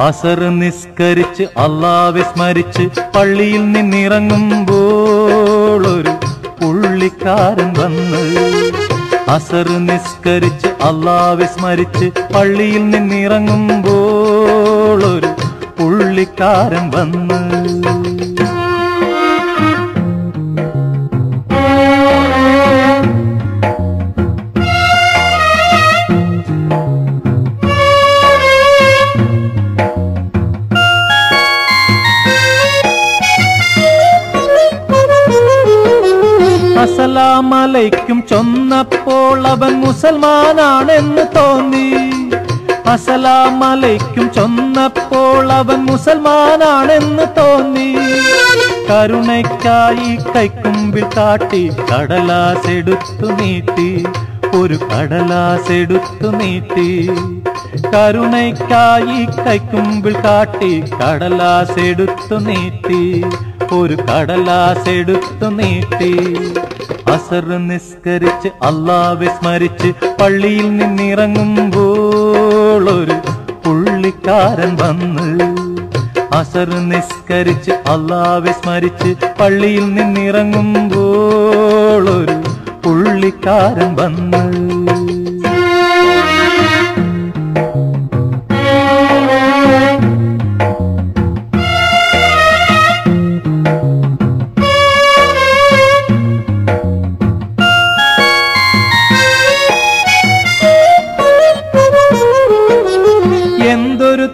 അസർ നിസ്കരിച്ച് അള്ളാ വിസ്മരിച്ച് പള്ളിയിൽ നിന്നിറങ്ങുമ്പോൾ ഒരു പുള്ളിക്കാരൻ വന്ന് അസർ നിസ്കരിച്ച് അള്ളാ വിസ്മരിച്ച് പള്ളിയിൽ നിന്നിറങ്ങുമ്പോൾ ഒരു പുള്ളിക്കാരൻ വന്ന് അസലാമലൈക്കും ചൊന്നപ്പോൾ അവൻ മുസൽമാനാണെന്ന് തോന്നി. അസലാമലൈക്കും ചൊന്നപ്പോൾ അവൻ മുസൽമാനാണെന്ന് തോന്നി. കരുണയ്ക്കായി കൈക്കുമ്പിൽ കാട്ടി കടലാസെടുത്തു നീട്ടി. ഒരു കടലാസെടുത്തു നീട്ടി. കരുണയ്ക്കായി കൈക്കുമ്പിൽ കാട്ടി കടലാസെടുത്തു നീട്ടി. ഒരു കടലാസെടുത്തു നീട്ടി. അസർ നിസ്കരിച്ച് അള്ളാവെ സ്മരിച്ച് പള്ളിയിൽ നിന്നിറങ്ങുമ്പോൾ ഒരു പുള്ളിക്കാരൻ വന്ന് അസർ നിസ്കരിച്ച് അള്ളാവെ സ്മരിച്ച് പള്ളിയിൽ നിന്നിറങ്ങുമ്പോൾ ഒരു പുള്ളിക്കാരൻ വന്ന്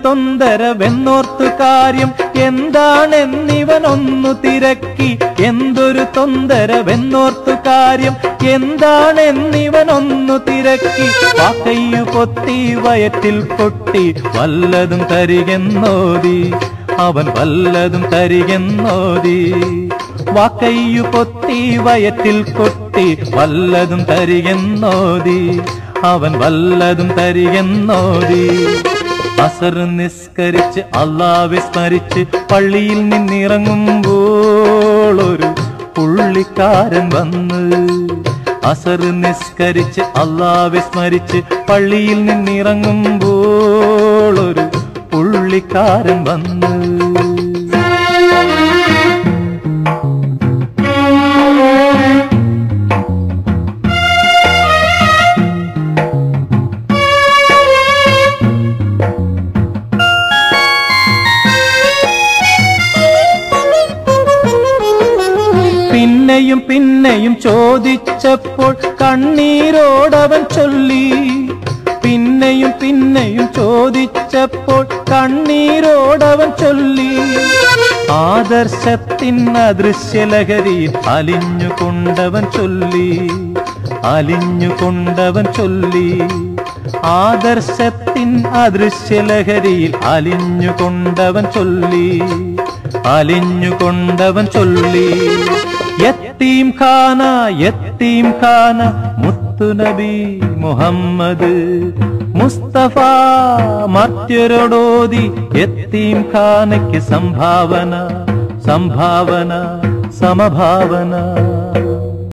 തൊന്തരവെന്നോർത്തു കാര്യം എന്താണെന്നിവനൊന്നു തിരക്കി. എന്തൊരു തൊന്തരവെന്നോർത്തു കാര്യം എന്താണെന്നിവനൊന്നു തിരക്കി. വാക്കയ്യു പൊത്തി വയറ്റിൽ പൊട്ടി വല്ലതും തരികെന്നോതി. അവൻ വല്ലതും തരികെന്നോതി. വാക്കയ്യു പൊത്തി വയറ്റിൽ കൊട്ടി വല്ലതും തരികെന്നോതി. അവൻ വല്ലതും തരികെന്നോതി. അസർ നിസ്കരിച്ച് അള്ളാ വിസ്മരിച്ച് പള്ളിയിൽ നിന്നിറങ്ങുമ്പോൾ ഒരു പുള്ളിക്കാരൻ വന്ന് അസർ നിസ്കരിച്ച് അള്ളാ വിസ്മരിച്ച് പള്ളിയിൽ നിന്നിറങ്ങുമ്പോൾ ഒരു പുള്ളിക്കാരൻ വന്ന് പിന്നെയും പിന്നെയും ചോദിച്ചപ്പോൾ കണ്ണീരോടവൻ ചൊല്ലി. പിന്നെയും പിന്നെയും ചോദിച്ചപ്പോൾ കണ്ണീരോടവൻ ചൊല്ലി. ആദർശത്തിൻ അദൃശ്യലഹരിയിൽ അലിഞ്ഞുകൊണ്ടവൻ ചൊല്ലി. അലിഞ്ഞുകൊണ്ടവൻ ചൊല്ലി. ആദർശത്തിൻ അദൃശ്യലഹരിയിൽ അലിഞ്ഞുകൊണ്ടവൻ ചൊല്ലി. അലിഞ്ഞുകൊണ്ടവൻ ചൊല്ലി എത്തീം ഖാന എത്തീം ഖാന മുത്തുനബി മുഹമ്മദ് മുസ്തഫ മർത്യരോടോതി എത്തീം ഖാനയ്ക്ക് സംഭാവന സംഭാവന സമഭാവന.